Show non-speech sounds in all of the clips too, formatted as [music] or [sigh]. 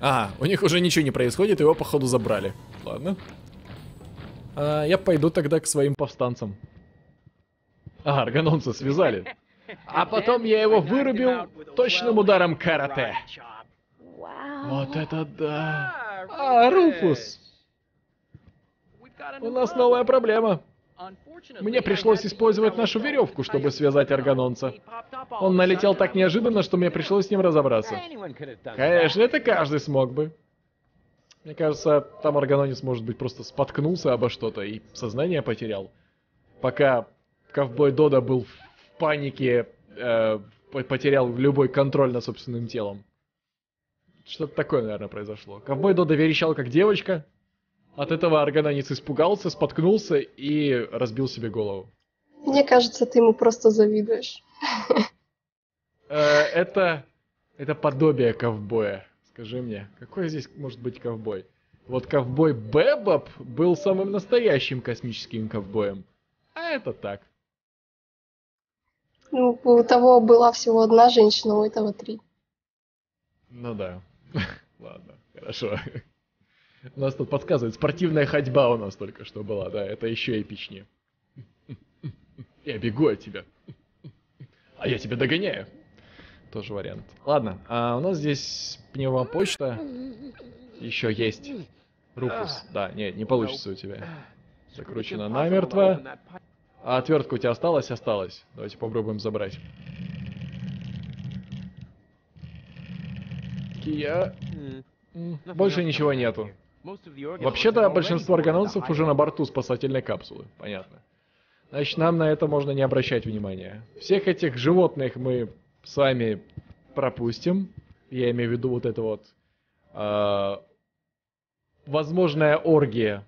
А, у них уже ничего не происходит, его походу забрали. Ладно. А, я пойду тогда к своим повстанцам. А, арганонца связали. А потом я его вырубил точным ударом карате. Вот это да. А, Руфус. У нас новая проблема. Мне пришлось использовать нашу веревку, чтобы связать арганонца. Он налетел так неожиданно, что мне пришлось с ним разобраться. Конечно, это каждый смог бы. Мне кажется, там арганонец, может быть, просто споткнулся обо что-то и сознание потерял. Пока ковбой Дода был в панике, э, потерял любой контроль над собственным телом. Что-то такое, наверное, произошло. Ковбой Дода верещал как девочка, от этого органанец испугался, споткнулся и разбил себе голову. Мне кажется, ты ему просто завидуешь. Э, это... Это подобие ковбоя. Скажи мне, какой здесь может быть ковбой? Вот ковбой Бэбоп был самым настоящим космическим ковбоем. А это так. Ну, у того была всего одна женщина, у этого три. Ну да. [laughs] Ладно, хорошо. У нас тут подсказывает, спортивная ходьба у нас только что была, да, это еще эпичнее. Я бегу от тебя. А я тебя догоняю. Тоже вариант. Ладно, а у нас здесь пневмопочта. Еще есть. Руфус. Да, нет, не получится у тебя. Закручено намертво. А отвертка у тебя осталась? Осталась. Давайте попробуем забрать. Кия. Больше ничего нету. Вообще-то большинство органонцев уже на борту спасательной капсулы, понятно. Значит, нам на это можно не обращать внимания. Всех этих животных мы с вами пропустим. Я имею в виду вот это вот... Э, возможная оргия.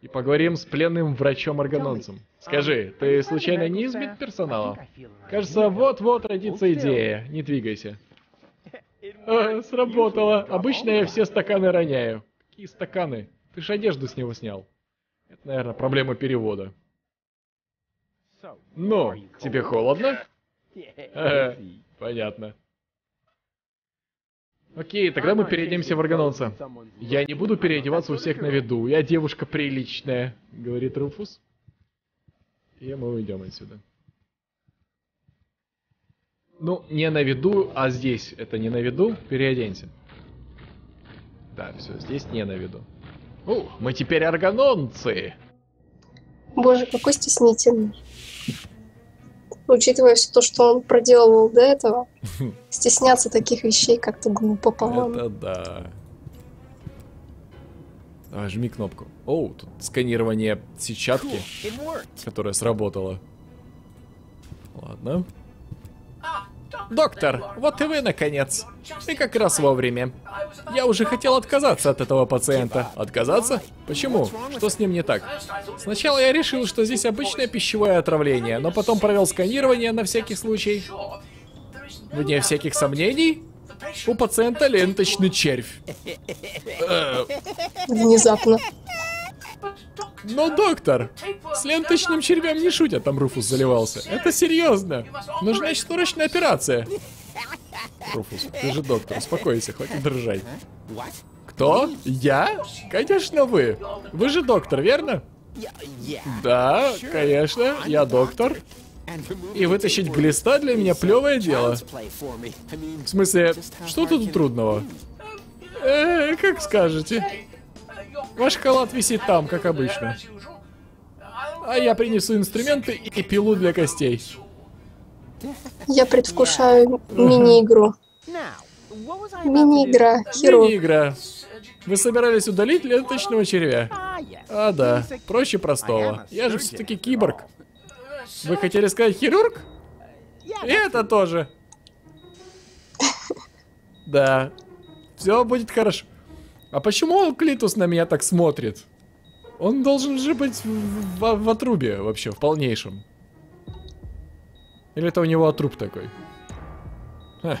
И поговорим с пленным врачом-органонцем. Скажи, ты случайно не избит персонала? Кажется, вот-вот родится идея. Не двигайся. А, сработало. Обычно я все стаканы роняю. Какие стаканы? Ты же одежду с него снял. Это, наверное, проблема перевода. Ну, тебе холодно? Ага, понятно. Окей, тогда мы переоденемся в органонца. Я не буду переодеваться у всех на виду. Я девушка приличная, говорит Руфус. И мы уйдем отсюда. Ну, не на виду, а здесь это не на виду. Переоденься. Да, все, здесь не на виду. Ух, мы теперь органонцы! Боже, какой стеснительный. Учитывая все то, что он проделывал до этого, [laughs] стесняться таких вещей как-то глупо, по-моему. Это да. Давай, жми кнопку. Оу, тут сканирование сетчатки, которая сработала. Ладно. Доктор, вот и вы, наконец. И как раз вовремя. Я уже хотел отказаться от этого пациента. Отказаться? Почему? Что с ним не так? Сначала я решил, что здесь обычное пищевое отравление, но потом провел сканирование на всякий случай. Вне всяких сомнений, у пациента ленточный червь. Внезапно. Но, доктор, с ленточным червем не шутят, там Руфус заливался. Это серьезно. Нужна срочная операция. Руфус, ты же доктор, успокойся, хватит дрожать. Кто? Я? Конечно вы. Вы же доктор, верно? Да, конечно, я доктор. И вытащить глиста для меня плевое дело. В смысле, что тут трудного? Э, как скажете. Ваш халат висит там, как обычно. А я принесу инструменты и пилу для костей. Я предвкушаю мини-игру. Мини-игра, хирург. Мини-игра. Вы собирались удалить ленточного червя? А, да. Проще простого. Я же все-таки киборг. Вы хотели сказать хирург? И это тоже. [laughs] Да. Все будет хорошо. А почему Клитус на меня так смотрит? Он должен же быть в, в, в отрубе вообще, в полнейшем. Или это у него отруб такой? Ха.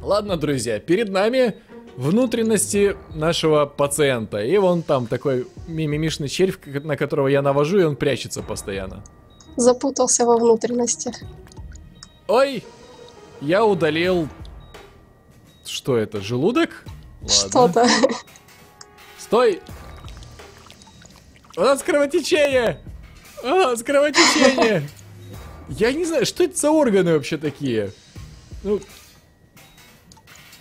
Ладно, друзья, перед нами внутренности нашего пациента. И вон там такой мимимишный червь, на которого я навожу, и он прячется постоянно. Запутался во внутренностях. Ой, я удалил Что это, желудок? Ладно. Что-то. Стой! У нас кровотечение! У нас кровотечение! Я не знаю, что это за органы вообще такие? Ну,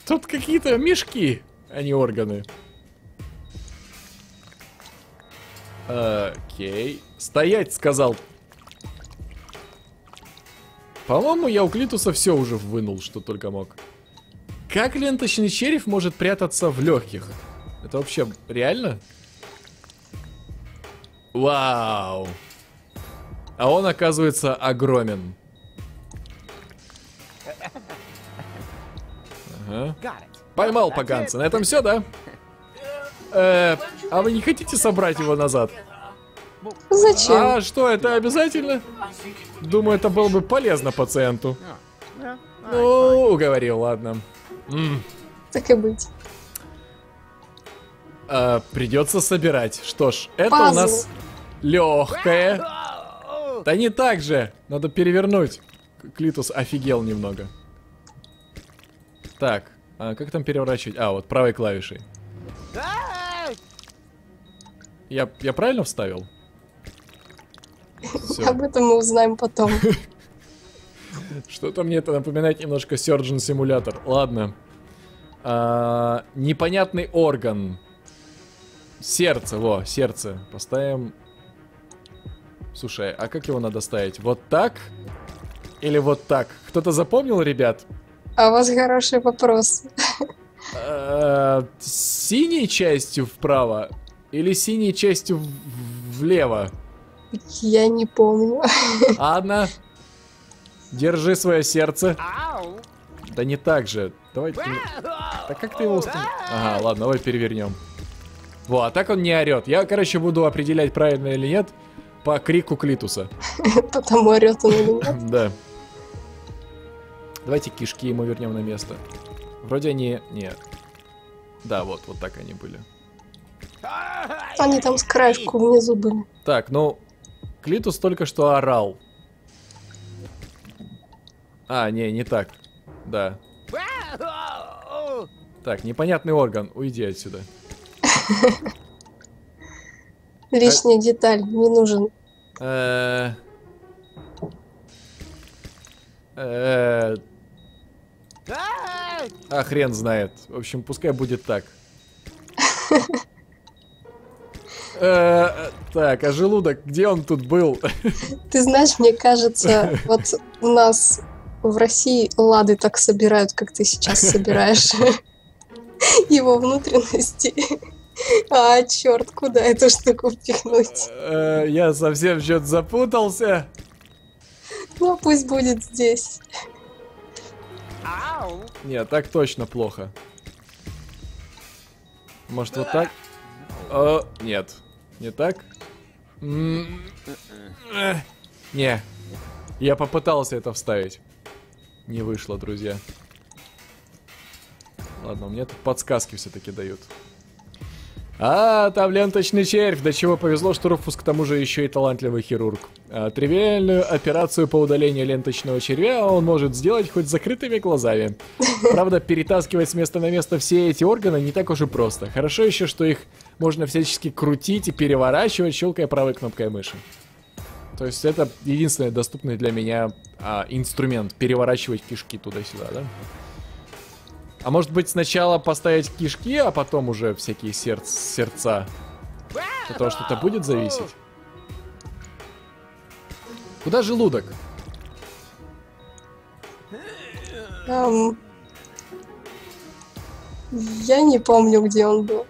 тут какие-то мешки, а не органы. Окей. Стоять, сказал. По-моему, я у Клитуса все уже вынул, что только мог. Как ленточный череп может прятаться в легких? Это вообще реально? Вау. А он, оказывается, огромен. Ага. Поймал поганца. На этом все, да? Э, а вы не хотите собрать его назад? Зачем? А что, это обязательно? Думаю, это было бы полезно пациенту. Ну, уговорил, ладно. М, Так и быть. а, придется собирать. Что ж, это у Пазл. нас легкое. Да не так же. Надо перевернуть. Клитус офигел немного. Так, а как там переворачивать? А, вот правой клавишей. Я, я правильно вставил? [laughs] Всё. Об этом мы узнаем потом. [laughs] Что-то мне это напоминает немножко Surgeon Simulator. Ладно. А, непонятный орган. Сердце, во, сердце. Поставим... Слушай, а как его надо ставить? Вот так? Или вот так? Кто-то запомнил, ребят? А у вас хороший вопрос. А, синей частью вправо? Или синей частью влево? Я не помню. Ладно. Держи свое сердце. Да не так же. Давай ты... Да как ты его установил? Ага, ладно, давай перевернем. Во, а так он не орет. Я, короче, буду определять, правильно или нет, по крику Клитуса. [laughs] Потому орет он или нет. Да. Давайте кишки ему вернем на место. Вроде они... Нет. Да, вот, вот так они были. Они там с краешку внизу были. Так, ну... Клитус только что орал. А, не, не так. Да. Так, непонятный орган. Уйди отсюда. [laughs] Лишняя деталь, не нужен. Э, э, А хрен знает. В общем, пускай будет так. [laughs] Э, Так, а желудок, где он тут был? Ты знаешь, мне кажется, [laughs] вот у нас в России лады так собирают, как ты сейчас [laughs] собираешь его внутренности. А, черт, куда эту штуку впихнуть? Э, Я совсем что-то запутался. Ну, пусть будет здесь. Нет, так точно плохо. Может вот так? О, нет. Не так? Э, Не. Я попытался это вставить. Не вышло, друзья. Ладно, мне тут подсказки все-таки дают. А, там ленточный червь. До чего повезло, что Руфус к тому же еще и талантливый хирург. А, тривиальную операцию по удалению ленточного червя он может сделать хоть закрытыми глазами. Правда, перетаскивать с места на место все эти органы не так уж и просто. Хорошо еще, что их можно всячески крутить и переворачивать, щелкая правой кнопкой мыши. То есть это единственный доступный для меня а, инструмент переворачивать кишки туда-сюда, да? А может быть сначала поставить кишки, а потом уже всякие сердц, сердца? От этого что-то будет зависеть? Куда желудок? Эм, Я не помню, где он был.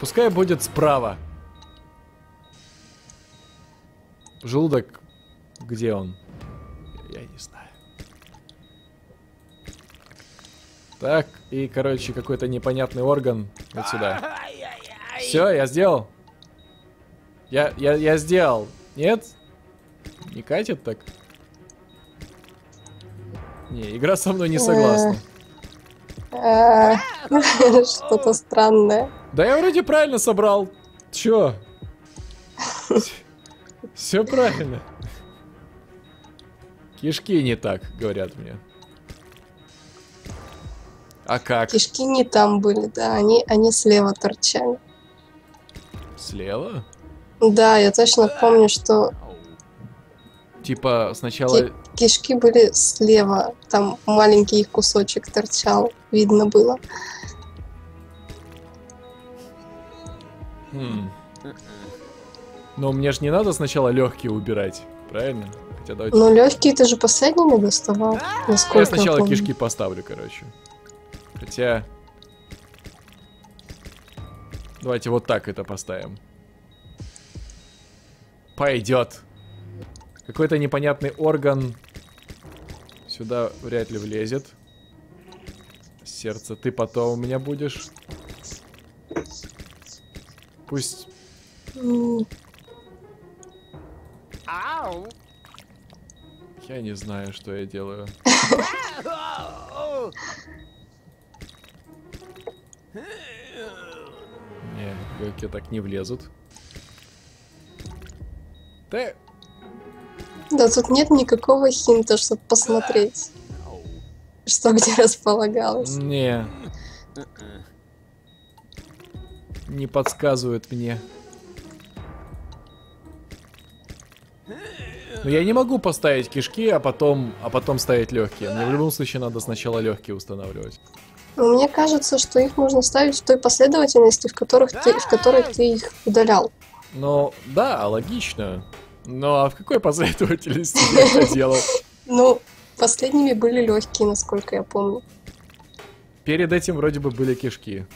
Пускай будет справа. Желудок, где он? Я не знаю. Так, и, короче, какой-то непонятный орган вот сюда. Все, я сделал. Я, я, я сделал. Нет? Не катит так? Не, игра со мной не согласна. Э, [laughs] Что-то странное. Да я вроде правильно собрал. Чё? Все правильно. Кишки не так, говорят мне. А как? Кишки не там были, да, они, они слева торчали. Слева? Да, я точно помню, что Типа сначала... Ки- кишки были слева, там маленький их кусочек торчал, видно было. Хм. Но мне же не надо сначала легкие убирать, правильно? Хотя давайте... Но легкие ты же последними доставал, насколько Я сначала помню. кишки поставлю, короче. Хотя... Давайте вот так это поставим. Пойдет. Какой-то непонятный орган сюда вряд ли влезет. Сердце, ты потом у меня будешь. Пусть... М, Я не знаю, что я делаю. Не, легкие так не влезут. Да, Да, тут нет никакого хинта, чтобы посмотреть, что где располагалось. не. Не подсказывают мне. Но я не могу поставить кишки, а потом, а потом ставить легкие. Мне в любом случае надо сначала легкие устанавливать. Мне кажется, что их можно ставить в той последовательности, в, которых ты, в которой ты их удалял. Ну, да, логично. Но а в какой последовательности я это делал? Ну, последними были легкие, насколько я помню. Перед этим вроде бы были кишки.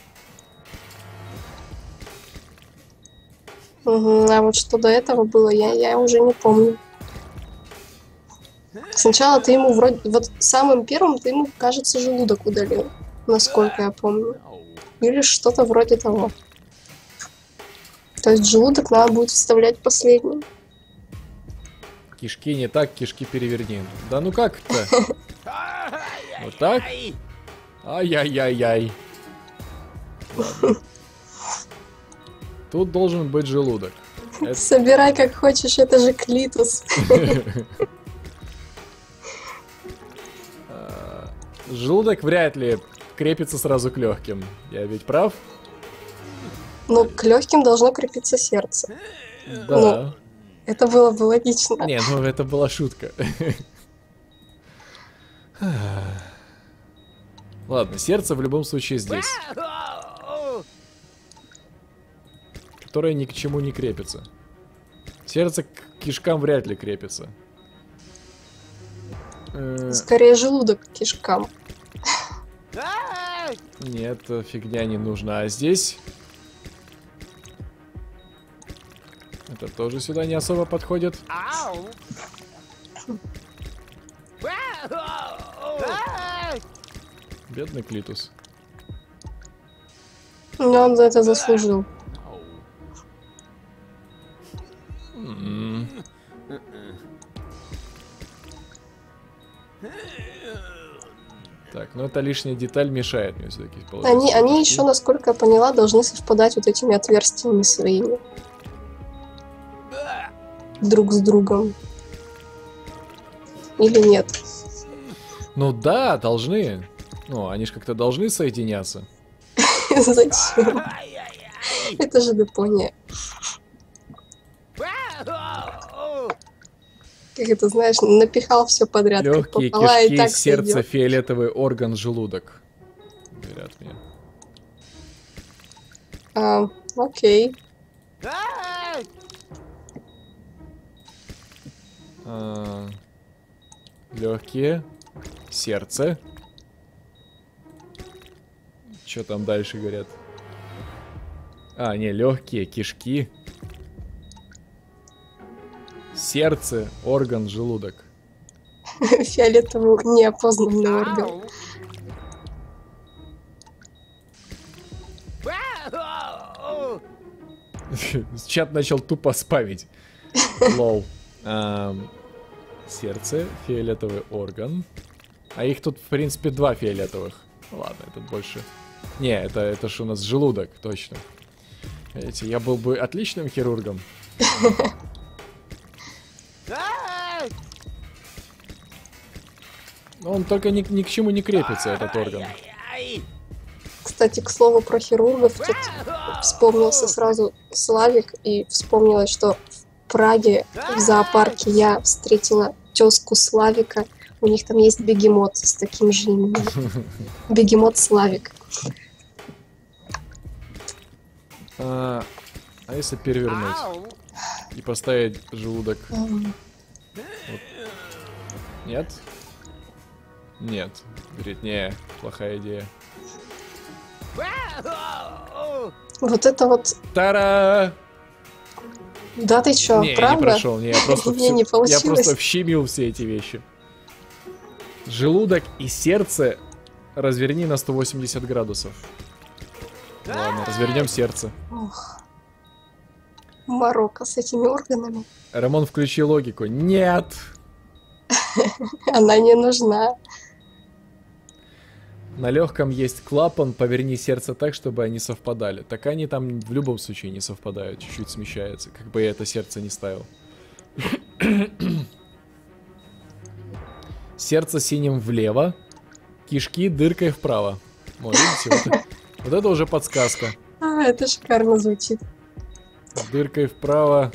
А вот что до этого было, я, я уже не помню. Сначала ты ему вроде... Вот самым первым ты ему, кажется, желудок удалил, насколько я помню. Или что-то вроде того. То есть желудок надо будет вставлять последним. Кишки не так, кишки переверни. Да ну как это? [laughs] Вот так? Ай-яй-яй-яй. [laughs] Тут должен быть желудок. [laughs] Это- Собирай как хочешь, это же клитус. А, [laughs] Желудок вряд ли крепится сразу к легким. Я ведь прав? Ну, к легким должно крепиться сердце. Да. Это было бы логично. Не, ну это была шутка. [laughs] Ладно, сердце в любом случае здесь. Которое ни к чему не крепится. Сердце к кишкам вряд ли крепится. Э, Скорее желудок к кишкам. Нет, фигня не нужна. А здесь... Это тоже сюда не особо подходит. Бедный Клитус. Но он за это заслужил. Так, ну это лишняя деталь мешает мне все-таки. Они, они еще, насколько я поняла, должны совпадать вот этими отверстиями своими. Друг с другом. Или нет? Ну да, должны. Ну, они же как-то должны соединяться. [laughs] Зачем? Это же Япония. Как это, знаешь, напихал все подряд, как Легкие попало, и кишки, так сердце, сойдет. фиолетовый орган, желудок. Говорят мне. А, окей. А, легкие, сердце. Что там дальше говорят? А, не, легкие, кишки. Сердце, орган, желудок. [laughs] Фиолетовый неопознанный орган. [laughs] Чат начал тупо спавить. [laughs] Лол. Сердце, фиолетовый орган. А их тут, в принципе, два фиолетовых. Ладно, этот больше. Не, это, это ж у нас желудок, точно. Видите, я был бы отличным хирургом. Но он только ни, ни к чему не крепится, этот орган. Кстати, к слову про хирургов, тут вспомнился сразу Славик, и вспомнилось, что в Праге в зоопарке я встретила тезку Славика. У них там есть бегемот с таким же именем. Бегемот Славик. А, а если перевернуть и поставить желудок? М, Нет? Нет. Говорит, не, плохая идея. Вот это вот... Тара! Да ты чё, не, я не правда? прошел, не, я просто, [laughs] всё- не я просто вщемил все эти вещи. Желудок и сердце разверни на 180 градусов. Ладно, развернем сердце. Ох. Марокко с этими органами. Рамон, включи логику. Нет! [laughs] Она не нужна. На легком есть клапан, поверни сердце так, чтобы они совпадали. Так они там в любом случае не совпадают, чуть-чуть смещаются, как бы я это сердце не ставил. Сердце синим влево, кишки дыркой вправо. О, видите, вот, это- вот это уже подсказка. А, это шикарно звучит. Дыркой вправо,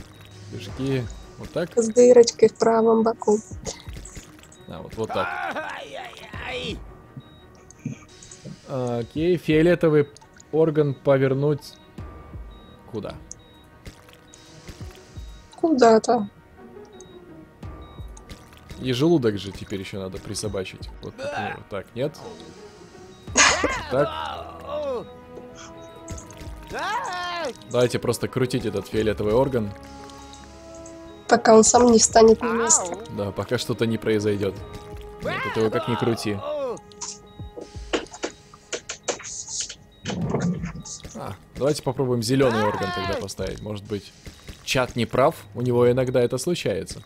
кишки вот так, С дырочкой в правом боку. а вот, вот так. Окей, фиолетовый орган повернуть куда? Куда-то. И желудок же теперь еще надо присобачить. Вот так, не- вот так, нет? Так, давайте просто крутить этот фиолетовый орган. Пока он сам не встанет на место. Да, пока что-то не произойдет. Нет, это его как ни крути. А, давайте попробуем зеленый орган тогда поставить. Может быть, чат не прав? У него иногда это случается.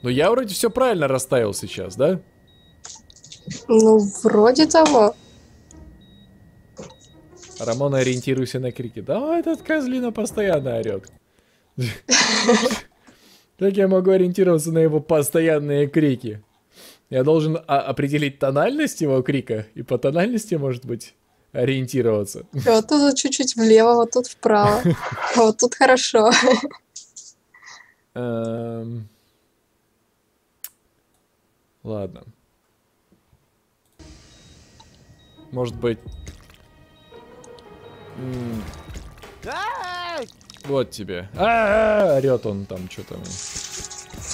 Но я вроде все правильно расставил сейчас, да? Ну, вроде того. Рамон, ориентируйся на крики. Да, этот козлина постоянно орет. [laughs] [laughs] Как я могу ориентироваться на его постоянные крики? Я должен а- определить тональность его крика и по тональности, может быть, ориентироваться. Вот тут чуть-чуть влево, вот тут вправо. [laughs] Вот тут хорошо. Эм, Ладно. Может быть... Вот тебе. А, орет он там что-то.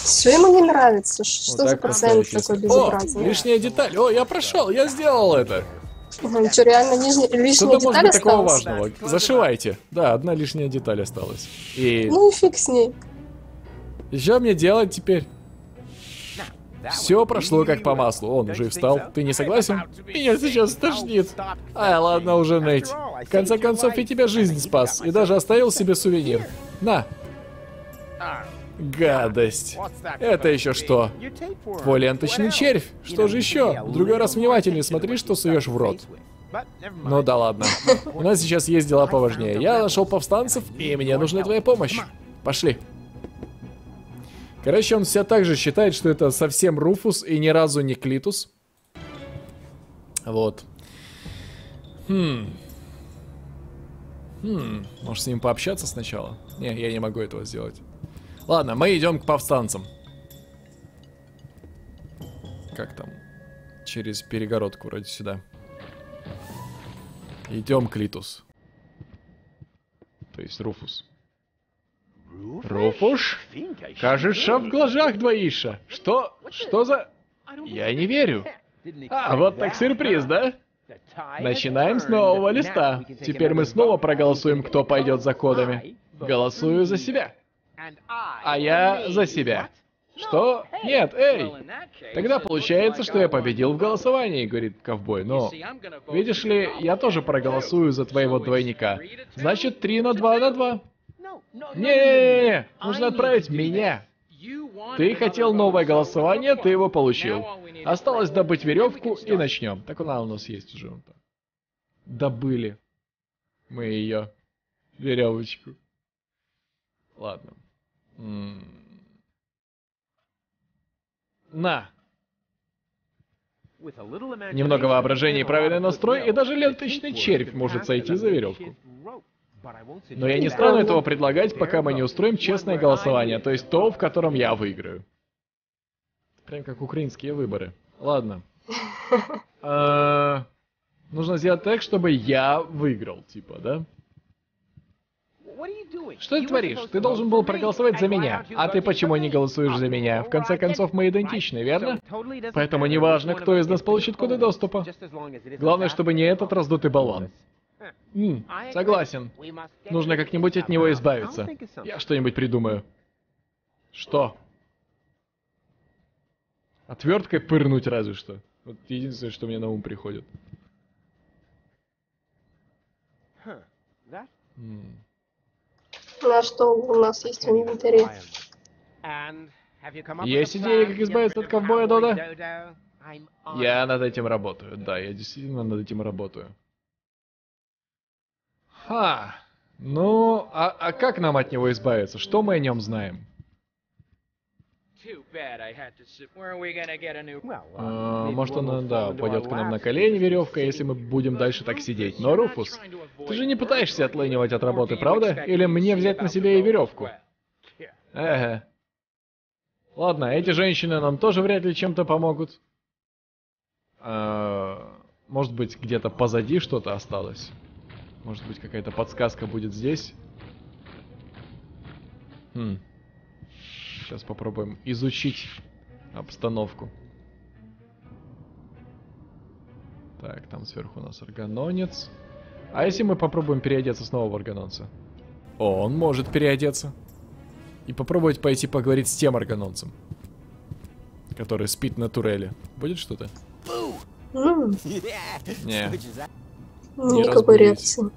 Что ему не нравится? Ш- Вот Что за пациент такой если- О, безобразный? лишняя деталь. О, я прошел, я сделал это. Что, реально нижняя, лишняя Что-то может быть такого важного. Зашивайте. Да, одна лишняя деталь осталась. И Ну и фиг с ней. что мне делать теперь? Все прошло как по маслу. Он уже встал. Ты не согласен? Меня сейчас стошнит. Ай, ладно уже, Нейт. В конце концов, я тебя жизнь спас. И даже оставил себе сувенир. На. Гадость. Это еще что? Твой ленточный червь. Что же еще? В другой раз внимательнее смотри, что суешь в рот. Ну да ладно. У нас сейчас есть дела поважнее. Я нашел повстанцев, и мне нужна твоя помощь. Пошли. Короче, он все так же считает, что это совсем Руфус и ни разу не Клитус. Вот. Хм. Хм. Может с ним пообщаться сначала? Не, я не могу этого сделать. Ладно, мы идем к повстанцам. Как там? Через перегородку вроде сюда. Идем, Клитус. То есть Руфус. Руфуш? Кажется, в глазах двоиша. Что? Что за... Я не верю. А, вот так сюрприз, да? Начинаем с нового листа. Теперь мы снова проголосуем, кто пойдет за кодами. Голосую за себя. А я за себя. Что? Нет, эй! Тогда получается, что я победил в голосовании, говорит ковбой. Но, видишь ли, я тоже проголосую за твоего двойника. Значит, 3 на 2 на 2. Не, нужно отправить меня. Ты хотел новое голосование, ты его получил. Осталось добыть веревку и начнем. Так она у нас есть уже. Добыли. Мы ее. Веревочку. Ладно. На. Немного воображения и правильный настрой, и даже ленточный червь может сойти за веревку. Но я не стану этого предлагать, пока мы не устроим честное голосование, то есть то, в котором я выиграю. Прям как украинские выборы. Ладно. [laughs] А, Нужно сделать так, чтобы я выиграл, типа, да? Что ты творишь? Ты должен был проголосовать за меня. А ты почему не голосуешь за меня? В конце концов, мы идентичны, верно? Поэтому неважно, кто из нас получит коды доступа. Главное, чтобы не этот раздутый баллон. М, согласен. Нужно как-нибудь от него избавиться. Я что-нибудь придумаю. Что? Отверткой пырнуть разве что. Вот единственное, что мне на ум приходит. М. На что у нас есть в инвентаре? Есть идея, как избавиться от ковбоя, Дода? Я над этим работаю. Да, я действительно над этим работаю. Ха. Ну, а, а как нам от него избавиться? Что мы о нем знаем? А, может, он, да, упадет к нам на колени веревка, если мы будем дальше так сидеть. Но, Руфус, ты же не пытаешься отлынивать от работы, правда? Или мне взять на себя и веревку? Эге. Ладно, эти женщины нам тоже вряд ли чем-то помогут. А, может быть, где-то позади что-то осталось? Может быть, какая-то подсказка будет здесь? Хм. Сейчас попробуем изучить обстановку. Так, там сверху у нас органонец. А если мы попробуем переодеться снова в органонца? О, он может переодеться. И попробовать пойти поговорить с тем органонцем. Который спит на туреле. Будет что-то? [laughs] Не. Никакой разбудить. реакции.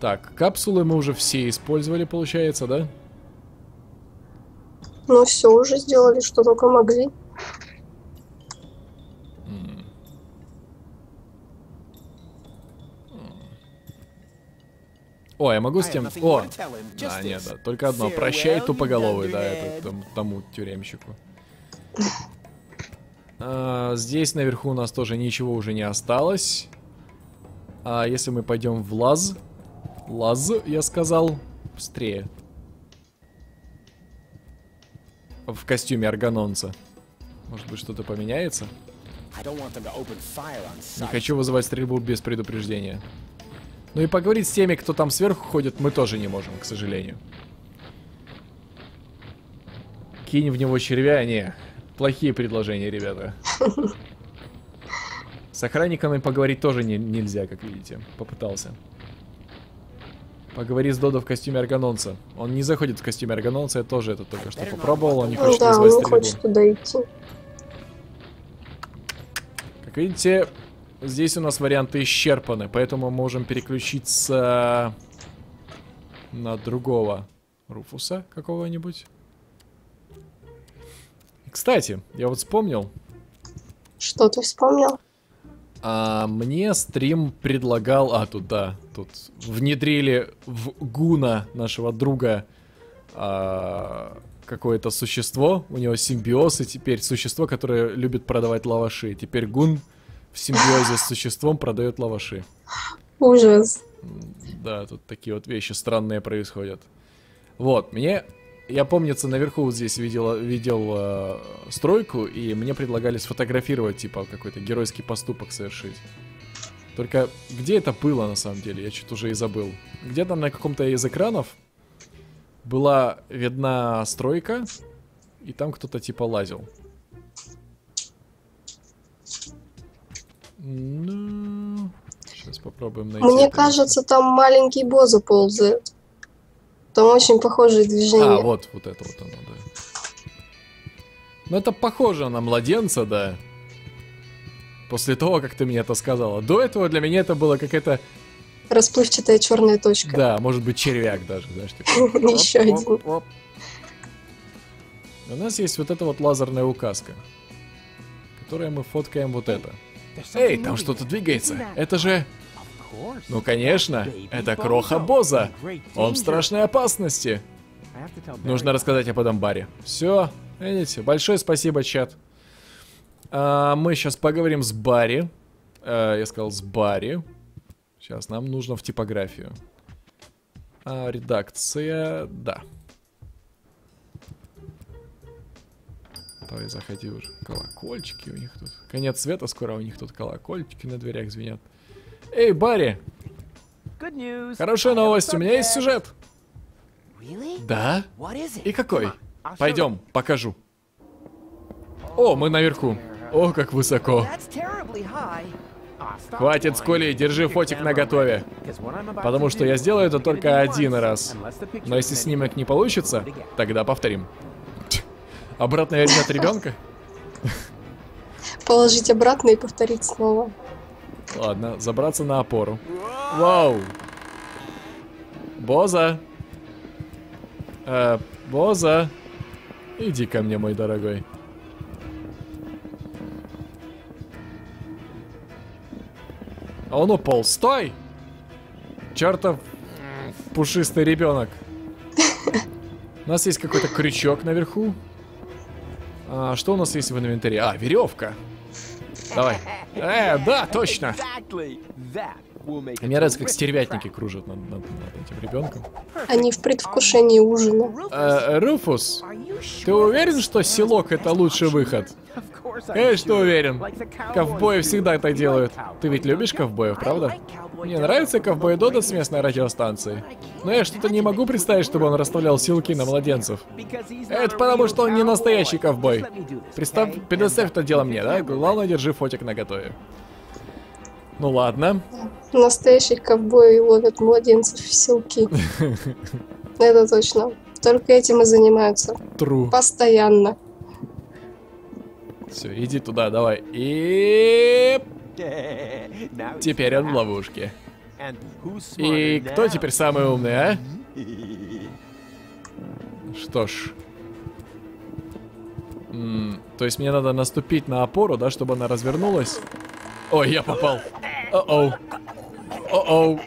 Так, капсулы мы уже все использовали, получается, да? Ну все, уже сделали, что только могли. О, я могу с тем... О! А, нет, да. Только одно. Прощай, тупоголовый, да, это там- тому тюремщику. А, здесь наверху у нас тоже ничего уже не осталось. А если мы пойдем в лаз... Лаз, я сказал. Быстрее. В костюме органонца. Может быть, что-то поменяется? Не хочу вызывать стрельбу без предупреждения. Ну и поговорить с теми, кто там сверху ходит, мы тоже не можем, к сожалению. Кинь в него червя, не. Плохие предложения, ребята. С охранниками поговорить тоже не- нельзя, как видите. Попытался. Поговори с Додо в костюме органонца. Он не заходит в костюме органонца, я тоже это только что попробовал, он не хочет да, он вызвать не стрельбу. хочет туда идти. Как видите, здесь у нас варианты исчерпаны, поэтому мы можем переключиться на другого Руфуса какого-нибудь. Кстати, я вот вспомнил, Что ты вспомнил? а, мне стрим предлагал... А, тут, да, тут внедрили в Гуна, нашего друга, а, какое-то существо. У него симбиоз, и теперь существо, которое любит продавать лаваши. Теперь Гун в симбиозе с существом продает лаваши. Ужас. Да, тут такие вот вещи странные происходят. Вот, мне... Я, помнится, наверху вот здесь видел, видел э, стройку, и мне предлагали сфотографировать, типа, какой-то геройский поступок совершить. Только где это было, на самом деле? Я что-то уже и забыл. Где-то на каком-то из экранов была видна стройка, и там кто-то, типа, лазил. Ну... Сейчас попробуем найти. Мне это кажется, там маленький боза ползает. Там очень похожие движения. А, вот, вот это вот оно, да. Ну, это похоже на младенца, да. После того, как ты мне это сказала. До этого для меня это было какая-то, Расплывчатая черная точка. да, может быть, червяк даже, знаешь, [laughs] такой. Еще один. У нас есть вот эта вот лазерная указка, которой мы фоткаем вот это. Эй, там что-то двигается. Это же... Ну, конечно, это Кроха Боза. Он в страшной опасности. Нужно рассказать об этом баре. Все, видите, большое спасибо, чат. А, мы сейчас поговорим с Барри. А, я сказал с Барри. Сейчас нам нужно в типографию. А, редакция, да. Давай, заходи уже. Колокольчики у них тут. Конец света скоро, у них тут колокольчики на дверях звенят. Эй, Барри! Хорошая новость, у меня есть сюжет. Да? И какой? Пойдем, покажу. О, мы наверху. О, как высоко. Хватит, Скули, держи фотик на готове. Потому что я сделаю это только один раз. Но если снимок не получится, тогда повторим. Обратно от ребенка? Положить обратно и повторить снова. Ладно, забраться на опору. Вау! Боза! Э, Боза! Иди ко мне, мой дорогой. А он упал. Стой! Чертов пушистый ребенок. У нас есть какой-то крючок наверху. А, что у нас есть в инвентаре? А, веревка. Давай. Э, да, точно. Мне нравится, как стервятники кружат над, над, над этим ребенком. Они в предвкушении ужина. Э, Руфус, ты уверен, что селок это лучший выход? Конечно уверен. Ковбои всегда так делают. Ты ведь любишь ковбоев, правда? Мне нравится ковбой Дода с местной радиостанции. Но я что-то не могу представить, чтобы он расставлял силки на младенцев. Это потому, что он не настоящий ковбой. Представь, предоставь это дело мне, да? Главное, держи фотик на готове. Ну ладно. Настоящих ковбои ловят младенцев в селки. [laughs] Это точно. Только этим и занимаются. Тру. Постоянно. Все, иди туда, давай. И... Теперь он в ловушке. И кто теперь самый умный, а? Что ж. М то есть мне надо наступить на опору, да, чтобы она развернулась? Ой, я попал. О-оу. О-оу.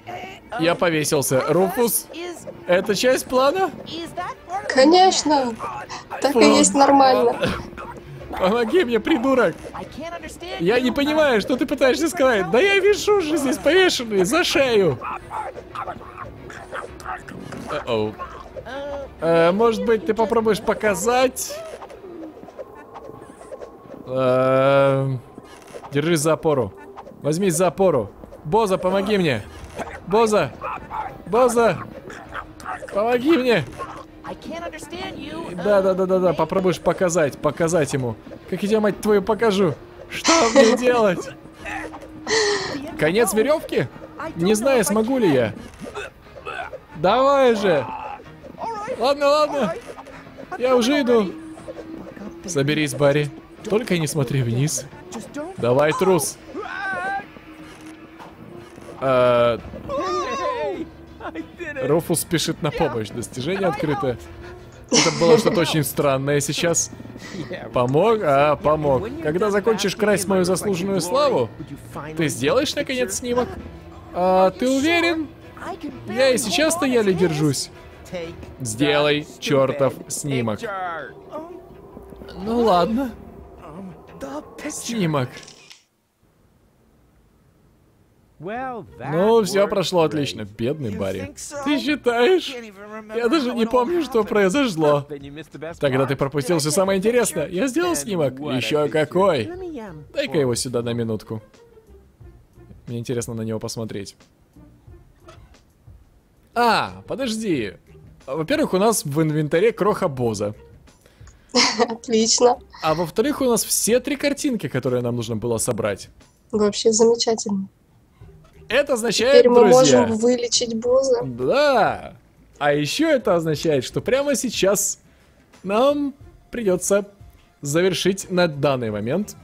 Я повесился. Руфус, это часть плана? Конечно. Так и есть нормально. Помоги мне, придурок! Я не понимаю, что ты пытаешься сказать. Да я вижу же здесь повешенный за шею. Uh э, может быть, ты попробуешь показать? Э, держись за опору. Возьмись за опору. Боза, помоги мне. Боза! Боза! Помоги мне! Да, да, да, да, да, попробуешь показать, показать ему. Как я, мать твою, покажу. Что мне делать? Конец веревки? Не знаю, смогу ли я. Давай же. Ладно, ладно. Я уже иду. Соберись, Барри. Только не смотри вниз. Давай, трус. А... Руфус спешит на помощь. Достижение открыто. Это было что-то очень странное сейчас. Помог? А, помог. Когда закончишь красть мою заслуженную славу, ты сделаешь, наконец, снимок? А, ты уверен? Я и сейчас-то еле держусь. Сделай чертов снимок. Ну ладно. Снимок. Ну, все прошло отлично. Бедный Барри. Ты считаешь? Я даже не помню, что произошло. [laughs] Тогда ты пропустил все самое интересное. Я сделал снимок. Еще какой. Дай-ка его сюда на минутку. Мне интересно на него посмотреть. А, подожди. Во-первых, у нас в инвентаре кроха Боза. Отлично. А во-вторых, у нас все три картинки, которые нам нужно было собрать. Вообще замечательно. Это означает, Теперь мы друзья... можем вылечить Боза. Да. А еще это означает, что прямо сейчас нам придется завершить на данный момент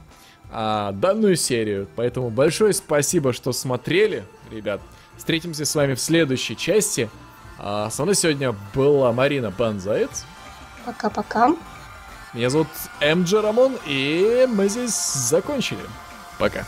а, данную серию. Поэтому большое спасибо, что смотрели, ребят. Встретимся с вами в следующей части. А, со мной сегодня была Марина Банзаец. Пока-пока. Меня зовут МДЖ Рамон, и мы здесь закончили. Пока.